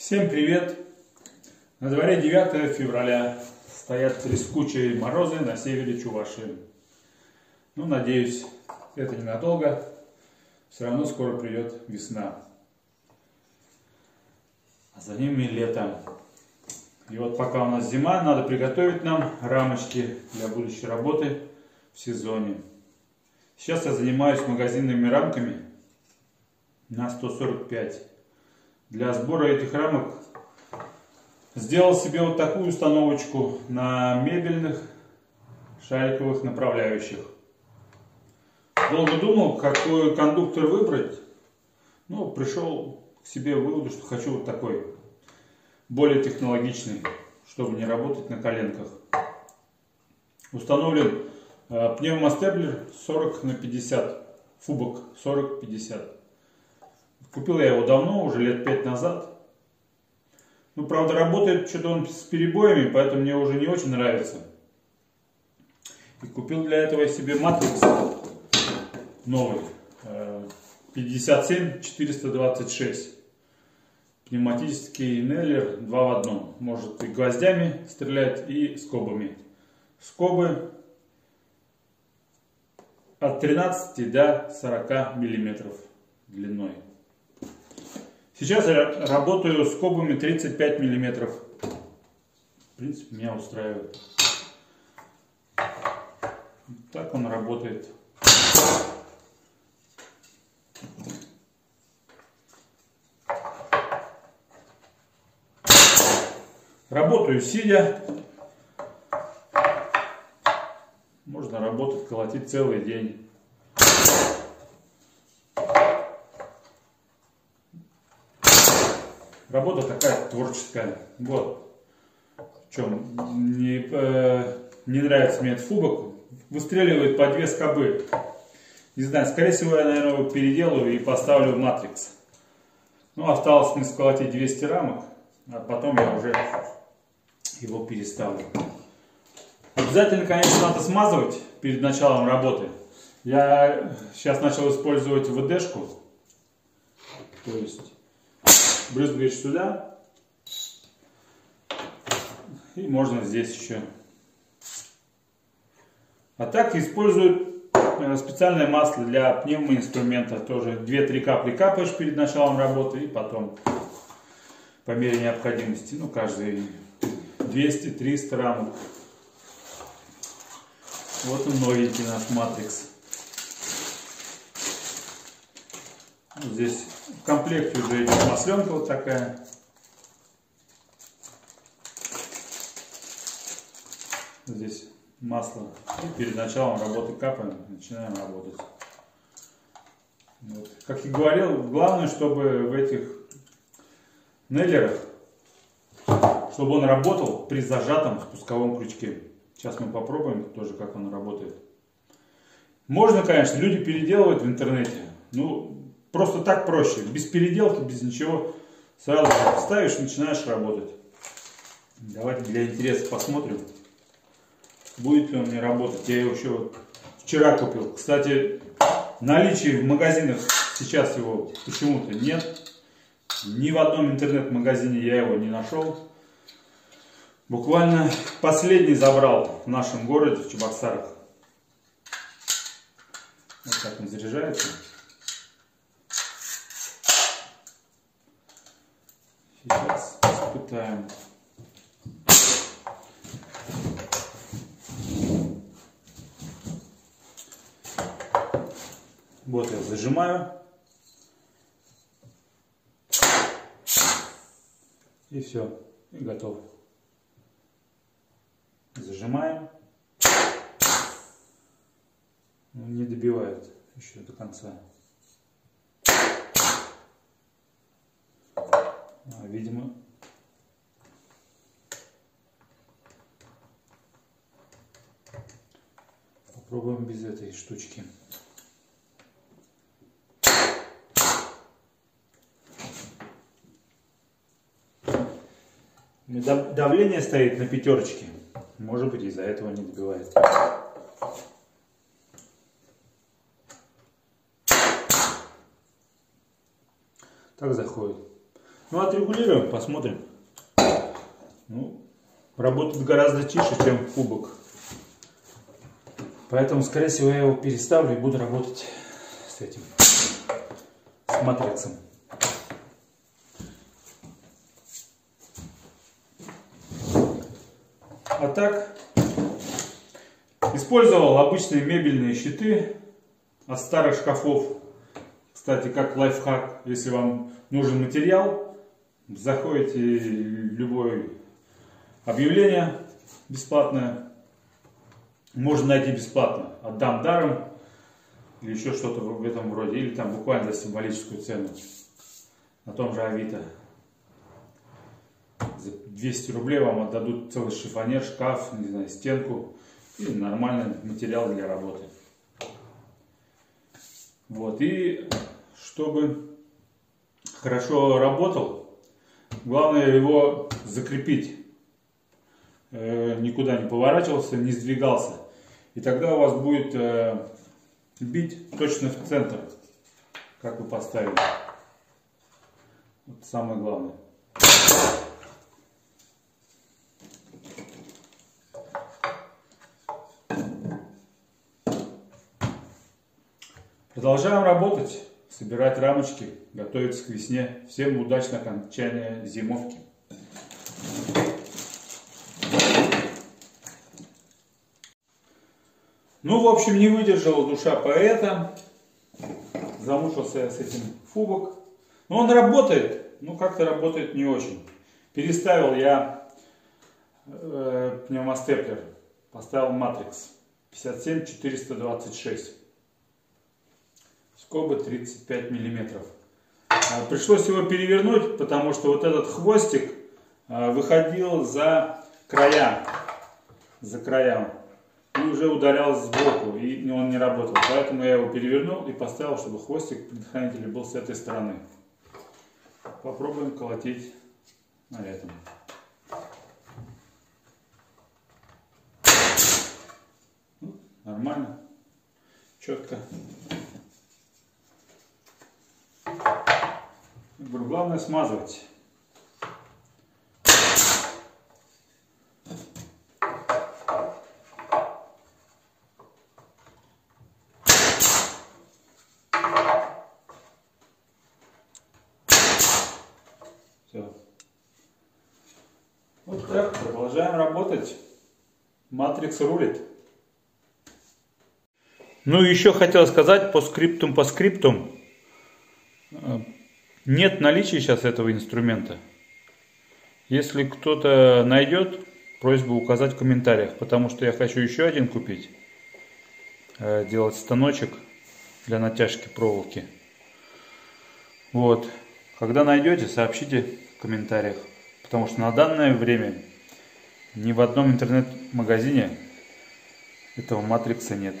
Всем привет! На дворе 9 февраля. Стоят трескучие морозы на севере Чувашии. Ну, надеюсь, это ненадолго. Все равно скоро придет весна. А за ними лето. И вот пока у нас зима, надо приготовить нам рамочки для будущей работы в сезоне. Сейчас я занимаюсь магазинными рамками на 145 для сбора этих рамок сделал себе вот такую установочку на мебельных шариковых направляющих. Долго думал, какой кондуктор выбрать. Ну, пришел к себе выводу, что хочу вот такой, более технологичный, чтобы не работать на коленках. Установлен э, пневмостеблер 40 на 50, фубок 40-50. Купил я его давно, уже лет пять назад. Ну, правда, работает что-то он с перебоями, поэтому мне уже не очень нравится. И купил для этого себе матрикс новый. 57-426. Э, Пневматический Неллер 2 в одном. Может и гвоздями стрелять, и скобами. Скобы от 13 до 40 миллиметров длиной. Сейчас я работаю скобами 35 миллиметров. В принципе, меня устраивает. Так он работает. Работаю сидя. Можно работать, колотить целый день. Работа такая творческая. Вот. В чем не, э, не нравится мне этот фубок. Выстреливает по две скобы. Не знаю, скорее всего я, наверное, его переделаю и поставлю в матрикс. Ну, осталось мне сколотить 200 рамок, а потом я уже его переставлю. Обязательно, конечно, надо смазывать перед началом работы. Я сейчас начал использовать ВДшку. То есть брызгаешь сюда. И можно здесь еще. А так используют э, специальное масло для пневмоинструмента. Тоже 2-3 капли капаешь перед началом работы и потом по мере необходимости. Ну, каждый 200-300 рамок. Вот он новенький наш матрикс. Здесь в комплекте уже идет масленка вот такая. Здесь масло. И перед началом работы капаем, начинаем работать. Вот. Как и говорил, главное, чтобы в этих неллерах, чтобы он работал при зажатом спусковом крючке. Сейчас мы попробуем тоже, как он работает. Можно, конечно, люди переделывают в интернете. Ну, Просто так проще, без переделки, без ничего. Сразу ставишь, начинаешь работать. Давайте для интереса посмотрим, будет ли он мне работать. Я его еще вчера купил. Кстати, наличие в магазинах сейчас его почему-то нет. Ни в одном интернет-магазине я его не нашел. Буквально последний забрал в нашем городе, в Чебоксарах. Вот так он заряжается. Сейчас испытаем. Вот я зажимаю. И все. И готов. Зажимаем. Ну, не добивает еще до конца. Видимо, попробуем без этой штучки. Давление стоит на пятерочке. Может быть из-за этого не добивает. Так заходит. Ну, отрегулируем, посмотрим. Ну, работает гораздо тише, чем кубок. Поэтому, скорее всего, я его переставлю и буду работать с этим, с матрицем. А так, использовал обычные мебельные щиты от старых шкафов. Кстати, как лайфхак, если вам нужен материал, заходите в любое объявление бесплатное, можно найти бесплатно, отдам даром, или еще что-то в этом роде, или там буквально за символическую цену на том же Авито. За 200 рублей вам отдадут целый шифонер, шкаф, не знаю, стенку и нормальный материал для работы. Вот, и чтобы хорошо работал, главное его закрепить. Э, никуда не поворачивался, не сдвигался. И тогда у вас будет э, бить точно в центр, как вы поставили. Вот самое главное. Продолжаем работать, собирать рамочки, готовиться к весне. Всем удачного окончания зимовки. Ну, в общем, не выдержала душа поэта. Замучился я с этим фубок. Но он работает, ну как-то работает не очень. Переставил я э, пневмостеплер. Поставил матрикс 57426. Скобы 35 миллиметров. А, пришлось его перевернуть, потому что вот этот хвостик а, выходил за края. За края и уже удалялся сбоку, и он не работал. Поэтому я его перевернул и поставил, чтобы хвостик предохранителя был с этой стороны. Попробуем колотить на этом. Ну, нормально, четко. Главное смазывать. Все. Вот так, продолжаем работать. Матрикс рулит. Ну, еще хотел сказать по скриптум, по скриптум. Нет наличия сейчас этого инструмента. Если кто-то найдет, просьба указать в комментариях, потому что я хочу еще один купить. Э, делать станочек для натяжки проволоки. Вот. Когда найдете, сообщите в комментариях. Потому что на данное время ни в одном интернет-магазине этого матрикса нет.